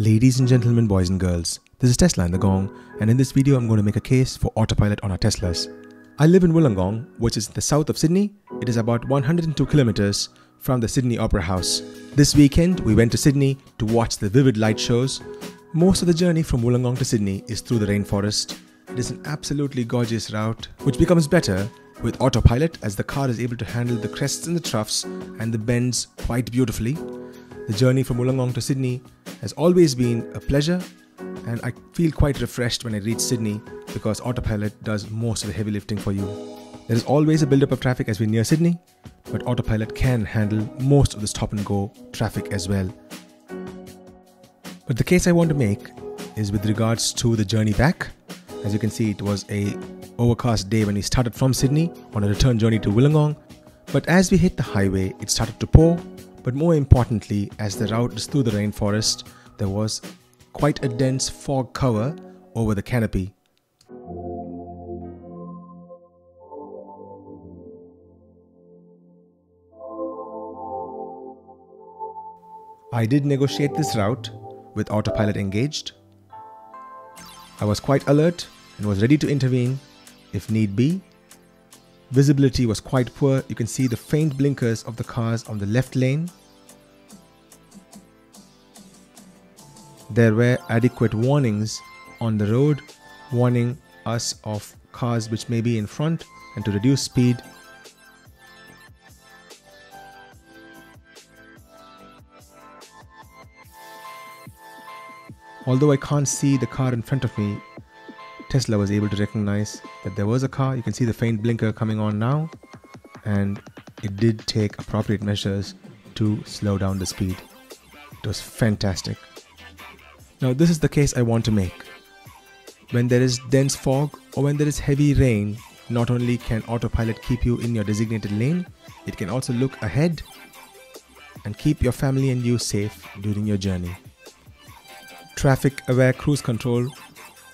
Ladies and gentlemen, boys and girls, this is Tesla in the Gong, and in this video I'm going to make a case for autopilot on our Teslas. I live in Wollongong, which is in the south of Sydney. It is about 102 kilometers from the Sydney Opera House. This weekend we went to Sydney to watch the vivid light shows. Most of the journey from Wollongong to Sydney is through the rainforest. It is an absolutely gorgeous route, which becomes better with autopilot as the car is able to handle the crests and the troughs and the bends quite beautifully. The journey from Wollongong to Sydney has always been a pleasure and I feel quite refreshed when I reach Sydney because autopilot does most of the heavy lifting for you. There is always a buildup of traffic as we near Sydney, but autopilot can handle most of the stop and go traffic as well. But the case I want to make is with regards to the journey back. As you can see, it was a overcast day when we started from Sydney on a return journey to Wollongong. But as we hit the highway, it started to pour but more importantly, as the route is through the rainforest, there was quite a dense fog cover over the canopy. I did negotiate this route with autopilot engaged. I was quite alert and was ready to intervene if need be Visibility was quite poor. You can see the faint blinkers of the cars on the left lane. There were adequate warnings on the road warning us of cars which may be in front and to reduce speed. Although I can't see the car in front of me, Tesla was able to recognize that there was a car. You can see the faint blinker coming on now, and it did take appropriate measures to slow down the speed. It was fantastic. Now, this is the case I want to make. When there is dense fog or when there is heavy rain, not only can autopilot keep you in your designated lane, it can also look ahead and keep your family and you safe during your journey. Traffic aware cruise control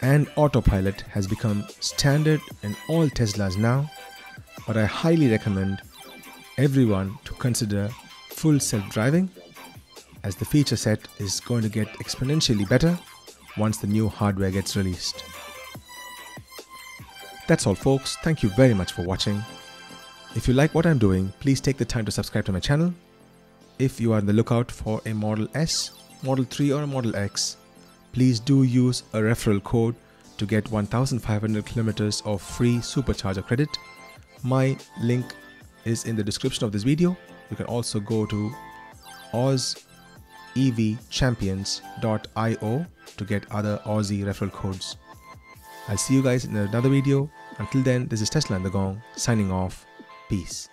and autopilot has become standard in all Teslas now, but I highly recommend everyone to consider full self-driving as the feature set is going to get exponentially better once the new hardware gets released. That's all folks, thank you very much for watching. If you like what I'm doing, please take the time to subscribe to my channel. If you are on the lookout for a Model S, Model 3 or a Model X, please do use a referral code to get 1500 kilometers of free supercharger credit. My link is in the description of this video. You can also go to ozevchampions.io to get other Aussie referral codes. I'll see you guys in another video. Until then, this is Tesla in the Gong signing off. Peace.